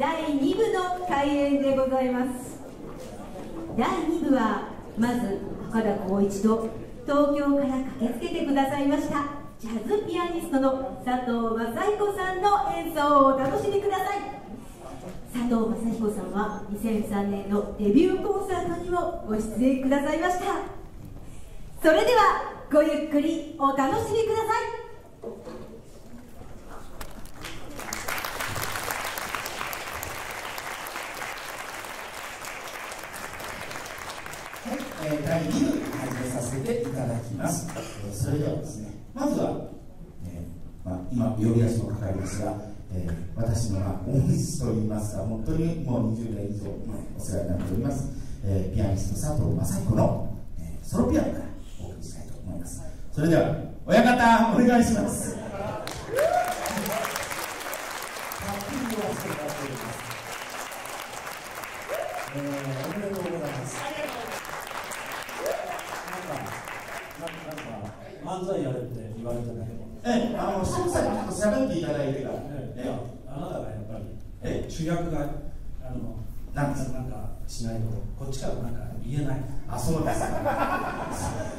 第2部の開演でございます。第2部はまず岡田光一と東京から駆けつけてくださいましたジャズピアニストの佐藤正彦さんの演奏をお楽しみください。佐藤正彦さんは2003年のデビューコンサートにもご出演くださいました。それではごゆっくりお楽しみください。えー、第2部始めさせていただきます、えー、それではですねまずは、えーまあ、今呼び出しもかかりますが、えー、私の、まあ、恩師といいますか本当にもう20年以上、お世話になっております、えー、ピアニスト佐藤正彦の、えー、ソロピアノからお送りしたいと思います。それでは親方お願いします。えー、おめでとうございます。漫才やれって言われてたけ。どえあの翔さんにちょっと喋っていただいてから、ええ、あなたがやっぱりえ主役があのなんかなんかしないとこっちからなんか言えない。あそうです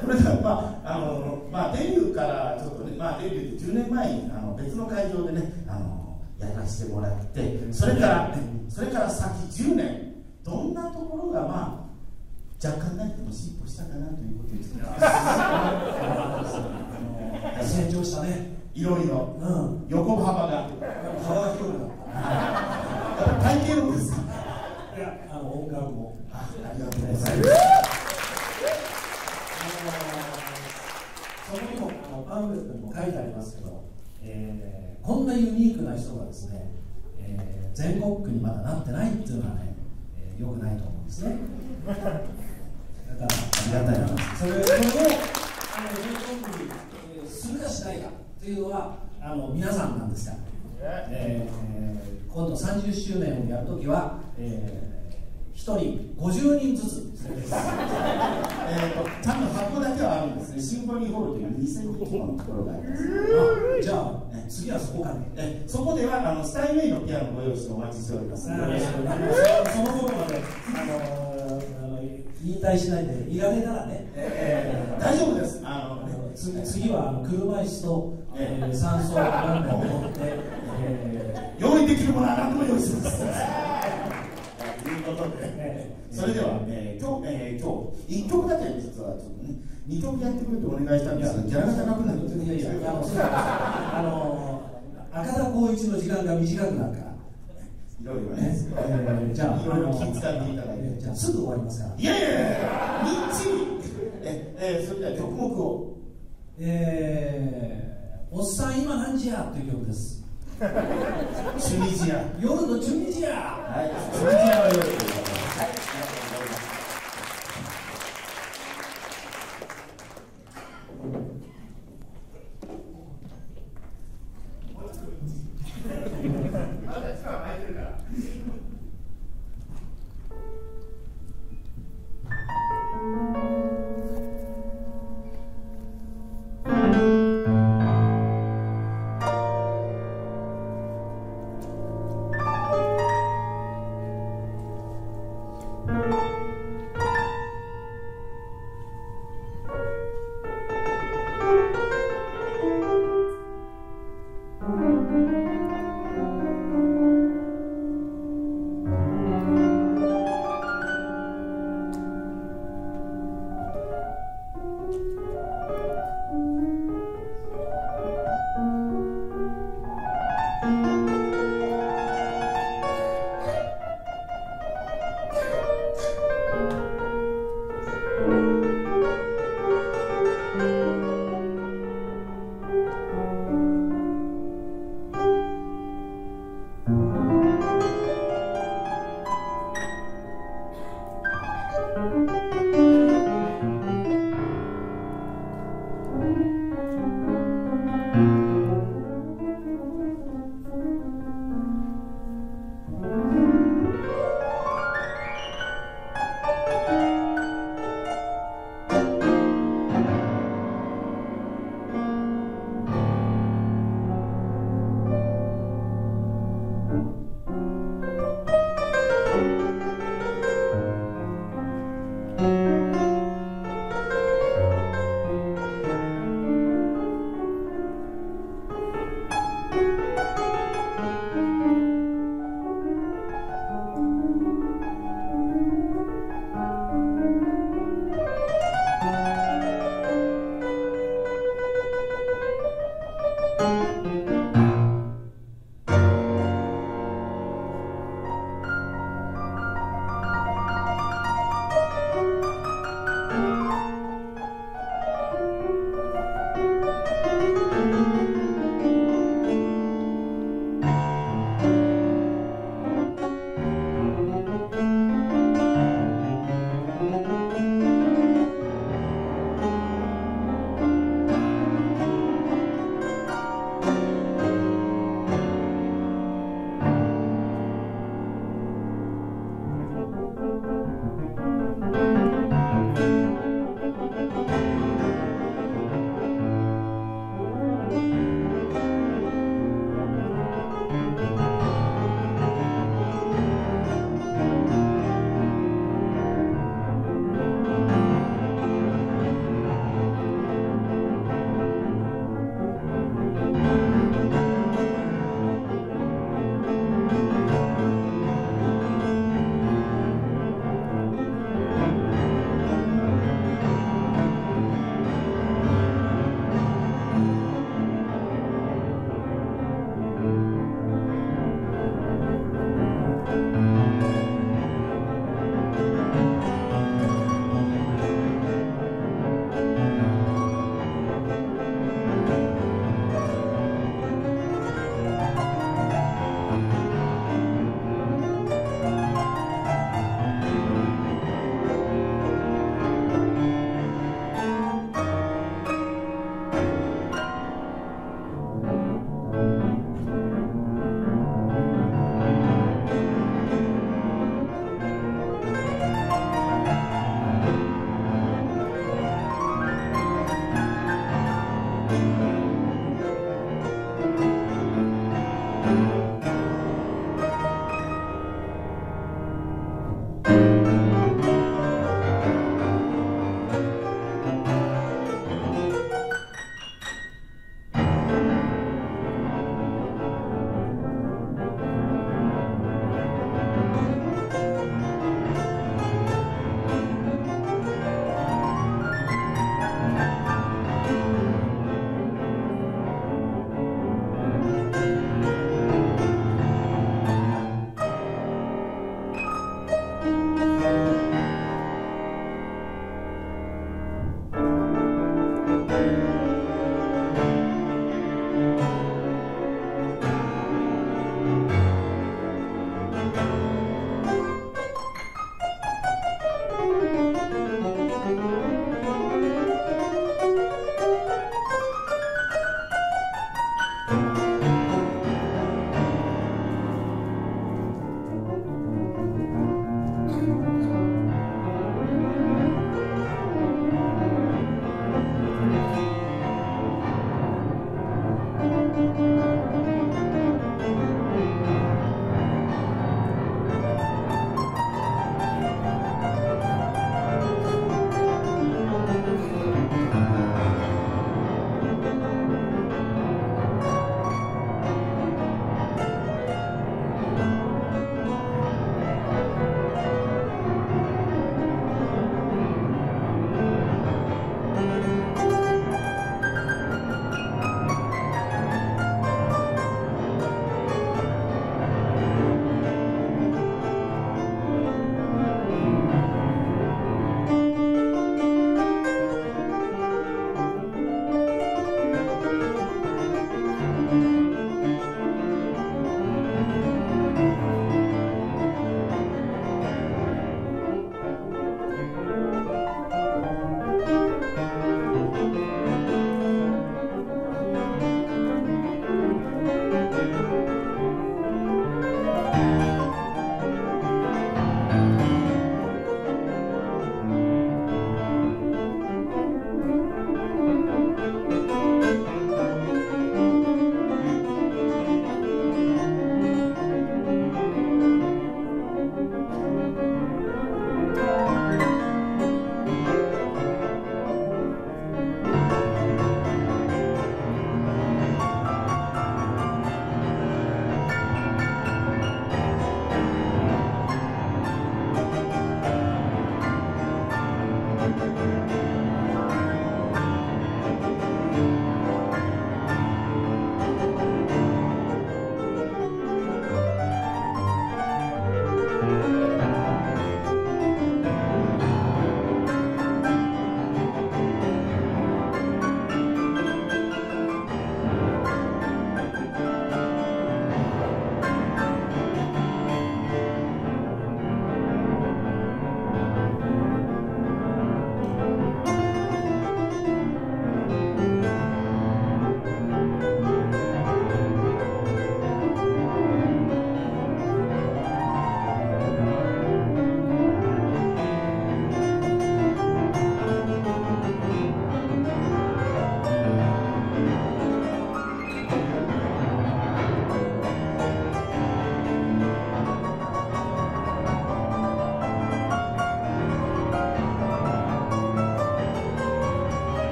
これでまああのまあデビューからちょっとねまあデビューって10年前にあの別の会場でねあのやらせてもらってそれからそれから先10年どんなところがまあ若干なりとも進歩したかなということですね成長したね。いろいろ、うん、横幅が。幅が広くなった。体型のです。かいやあの音楽も。ありがとうございます。そこにもあのパンフレットにも書いてありますけど、えー、こんなユニークな人がですね、えー、全国区にまだなってないっていうのはね、えー、よくないと思うんですね。ありがたいなそれをあの全国区にするかしないかというのはあの皆さんなんですから、えー、今度30周年をやるときは、えー、1人50人ずつ えとちゃんと箱だけはあるんですね。シンフォニーホールという2000規模のところがありますあじゃあ、ね、次はそこかねえそこではあのスタイルメイのピアノご用意してお待ちしております。その頃まであの引退しないでいられたらね、えー、大丈夫です次はあの車椅子と、えー、酸素ランナーを持って、えー、用意できるものは何でも用意しますということで、それでは、えー、今日、えー、今日1曲だけ実はちょっとね2曲やってくれてお願いしたんですがギャラが高くなるいやいやあの赤田光一の時間が短くなるからいろいろね、えー、じゃあいろいろ気遣っていただいてじゃあすぐ終わりますからいやいやいやみっちりえ、えー、それでは曲目をえー、おっさん今何時や？という曲です。チュニジア。夜のチュニジア。はい。チュニジアの夜。とい。うことで